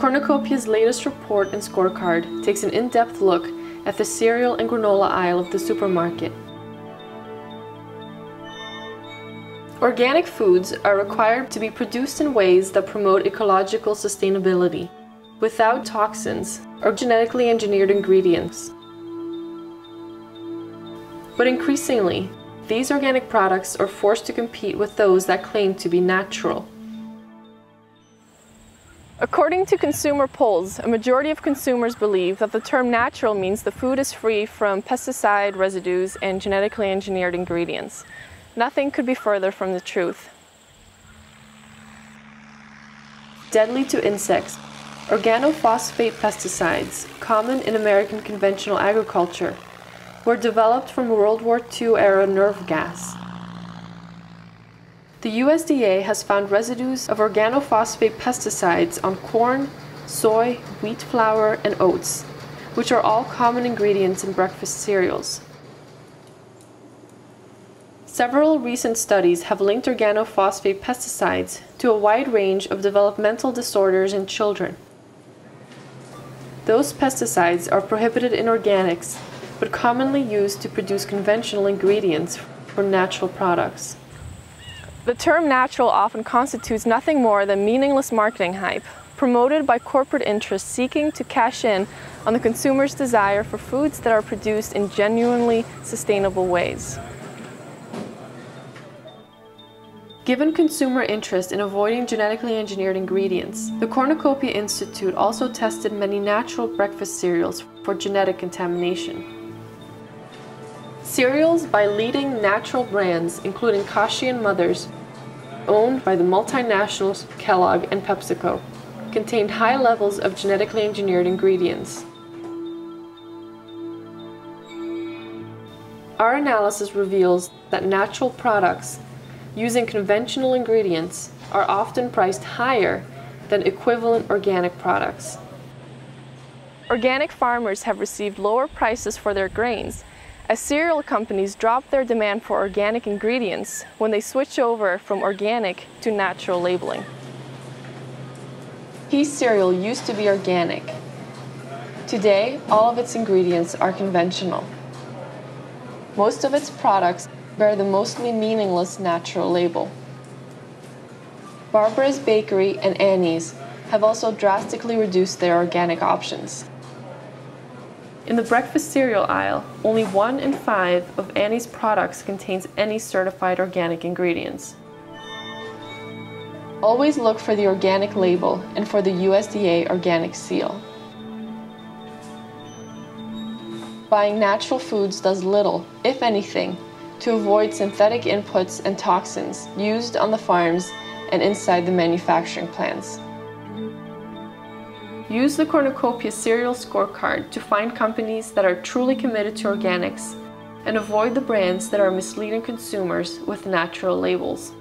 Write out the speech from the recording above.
Cornucopia's latest report and scorecard takes an in-depth look at the cereal and granola aisle of the supermarket. Organic foods are required to be produced in ways that promote ecological sustainability, without toxins or genetically engineered ingredients. But increasingly, these organic products are forced to compete with those that claim to be natural. According to consumer polls, a majority of consumers believe that the term natural means the food is free from pesticide residues and genetically engineered ingredients. Nothing could be further from the truth. Deadly to insects, organophosphate pesticides, common in American conventional agriculture, were developed from World War II era nerve gas. The USDA has found residues of organophosphate pesticides on corn, soy, wheat flour, and oats, which are all common ingredients in breakfast cereals. Several recent studies have linked organophosphate pesticides to a wide range of developmental disorders in children. Those pesticides are prohibited in organics, but commonly used to produce conventional ingredients for natural products. The term natural often constitutes nothing more than meaningless marketing hype, promoted by corporate interests seeking to cash in on the consumer's desire for foods that are produced in genuinely sustainable ways. Given consumer interest in avoiding genetically engineered ingredients, the Cornucopia Institute also tested many natural breakfast cereals for genetic contamination. Cereals by leading natural brands including Kashi and Mother's, owned by the multinationals Kellogg and PepsiCo, contained high levels of genetically engineered ingredients. Our analysis reveals that natural products using conventional ingredients are often priced higher than equivalent organic products. Organic farmers have received lower prices for their grains as cereal companies drop their demand for organic ingredients when they switch over from organic to natural labeling. Peace cereal used to be organic. Today, all of its ingredients are conventional. Most of its products bear the mostly meaningless natural label. Barbara's Bakery and Annie's have also drastically reduced their organic options. In the breakfast cereal aisle, only one in five of Annie's products contains any certified organic ingredients. Always look for the organic label and for the USDA organic seal. Buying natural foods does little, if anything, to avoid synthetic inputs and toxins used on the farms and inside the manufacturing plants. Use the Cornucopia Cereal Scorecard to find companies that are truly committed to organics and avoid the brands that are misleading consumers with natural labels.